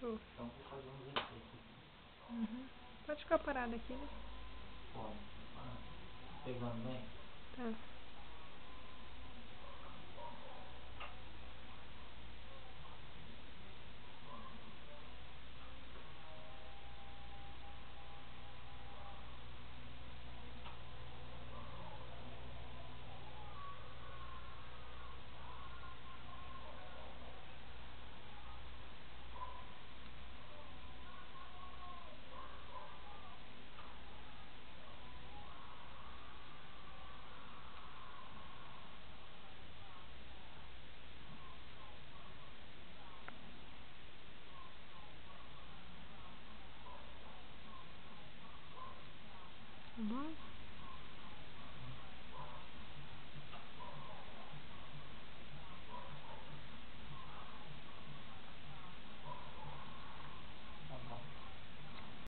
Tô. Então vou fazer um desenho aqui. Uhum. Pode ficar parado aqui, né? Pode. Ah, pegando bem? Tá. Bye